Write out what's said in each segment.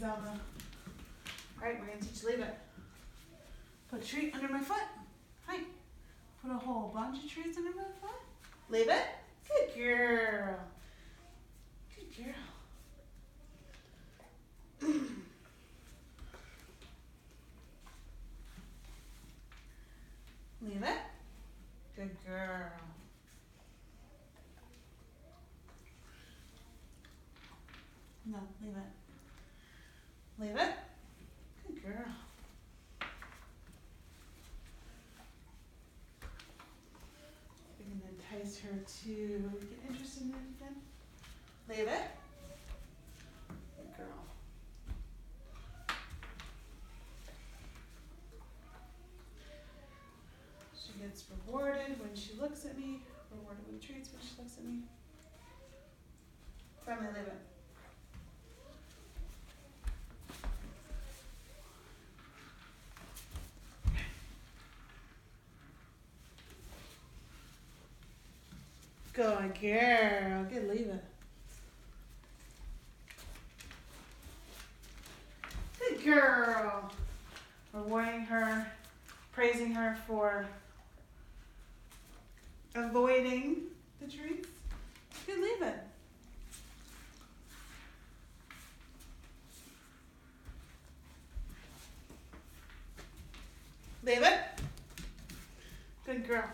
Zelda. All um, right, we're gonna teach leave it. Put a treat under my foot. Hi. Put a whole bunch of treats under my foot. Leave it. Good girl. Good girl. Leave it. Good girl. No, leave it. Leave it. Good girl. We're going to entice her to get interested in it again. Leave it. Good girl. She gets rewarded when she looks at me, rewarded with treats when she looks at me. Friendly, leave it. Good girl. Leave it. Good girl. Rewarding her, praising her for avoiding the treats. Good, leave it. Leave it. Good girl.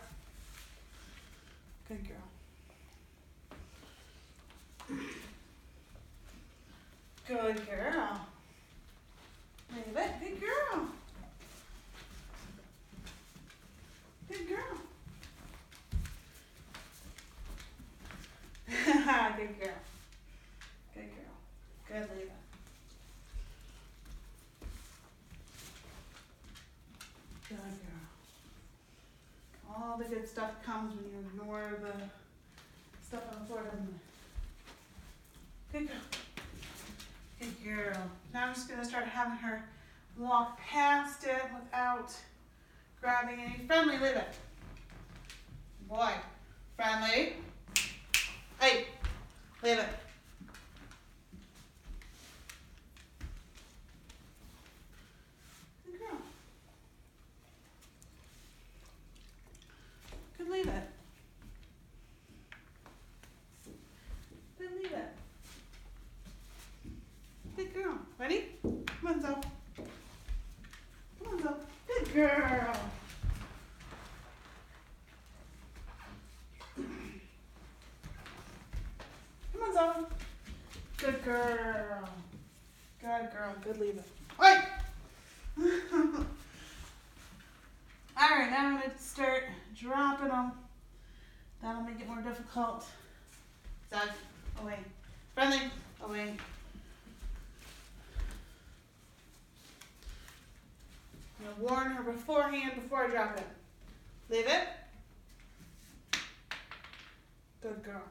Good girl. Good girl. It. Good girl. Good girl. Good girl. Good girl. Good, it. Good girl. All the good stuff comes when you ignore the stuff on the floor, doesn't? Good girl. Girl. Now I'm just going to start having her walk past it without grabbing any. Friendly, leave it. Boy. Friendly. Hey. Leave it. Good girl. Good, leave it. Good, leave it. Good girl. Ready? Come on, Zoe. Come on, Zoe. Good girl. Come on, Zoe. Good girl. Good girl. Good leave it. Wait. All right, now I'm gonna start dropping them. That'll make it more difficult. Zug, away. Friendly, away. I'm gonna warn her beforehand before I drop it. Leave it. Good girl.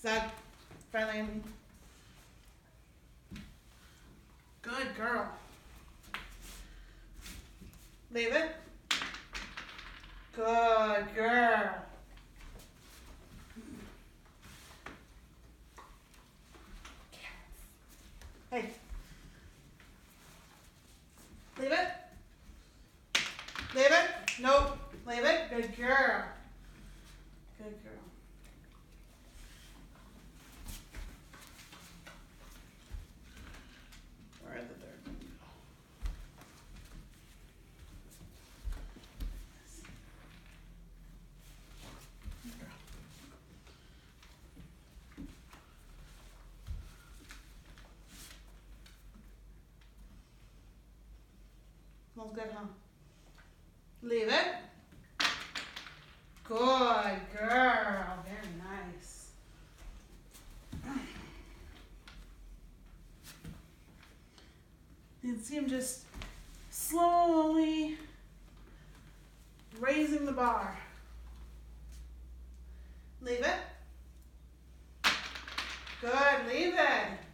Zug, friendly. Good girl. Leave it. Good girl. Hey. Leave it. Leave it. Nope. Leave it. Good girl. Good girl. The third one? Good good, huh? Leave it. Good girl. Very nice. You can see him just slowly raising the bar. Leave it. Good. Leave it.